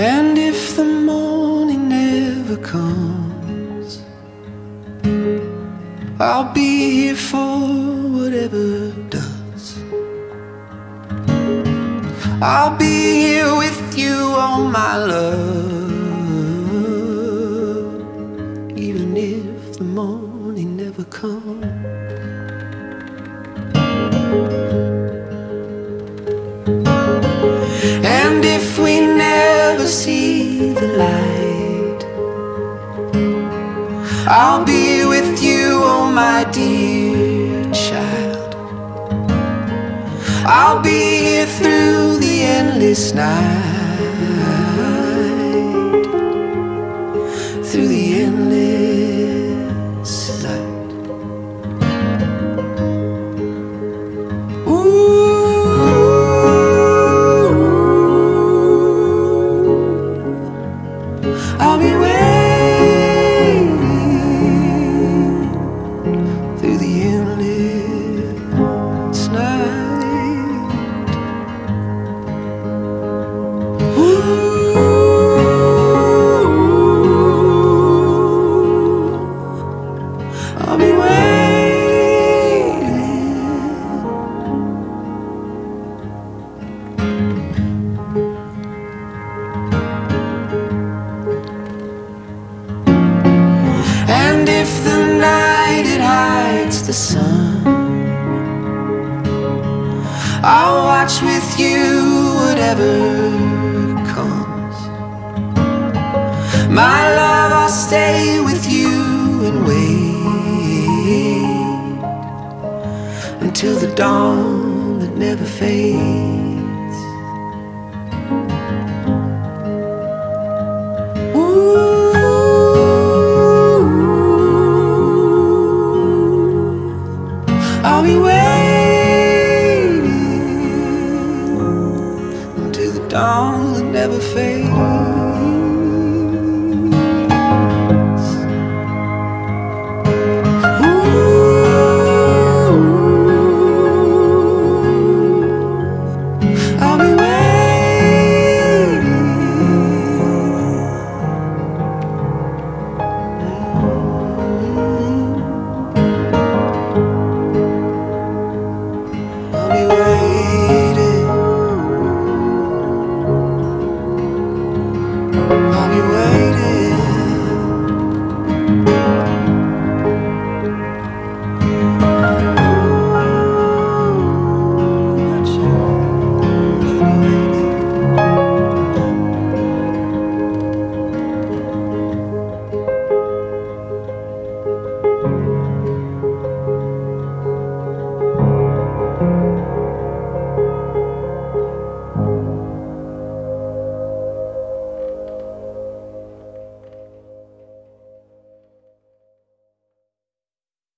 And if the morning never comes, I'll be here for whatever does. I'll be here with you, oh my love, even if the morning never comes. See the light, I'll be with you, oh my dear child. I'll be here through the endless night, the sun, I'll watch with you whatever comes. My love, I'll stay with you and wait until the dawn that never fades. Waiting